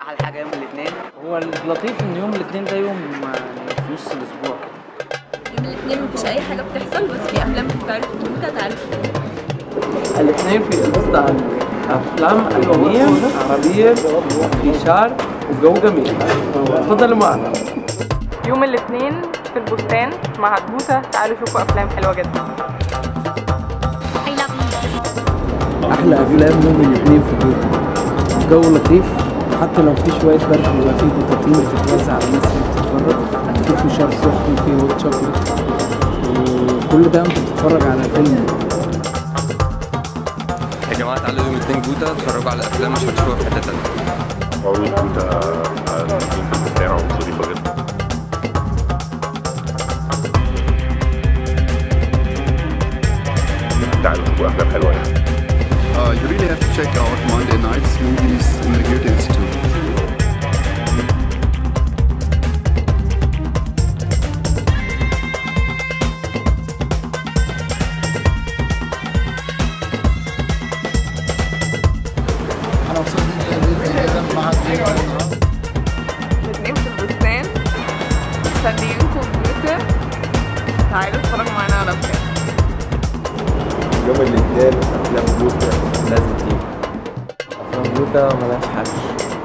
أحلى حاجة يوم الاثنين. هو اللطيف إن يوم الاثنين ده يوم يعني في نص الأسبوع يوم الاثنين مفيش أي حاجة بتحصل بس في أفلام بتتعرض كده تعرف. الاثنين في القصة عن أفلام ألمانية عربية في شعر وجو جميل. تفضلوا معنا يوم الاثنين في البستان مع هدبوسة تعالوا شوفوا أفلام حلوة جدا. أحلى أفلام يوم الاثنين في البيت. الجو لطيف. حتى لو في شوية برد بيبقى في بطاطين بتتوزع على الناس اللي بتتفرج في فشار سخن في هوت شوكليت وكل ده انت بتتفرج على فيلم يا جماعة تعالوا يوم الاثنين جوتا اتفرجوا على افلام مش هتشوفوها في حتة تانيه عروض جودة في البستان عروض ظريفة جدا تعالوا يعني Uh, you really have to check out Monday night's movies في البستان تعالوا اتفرجوا معانا على يوم الاثنين أفلام جوتا. لازم تيجي. أفلام جوتا ملهاش حل.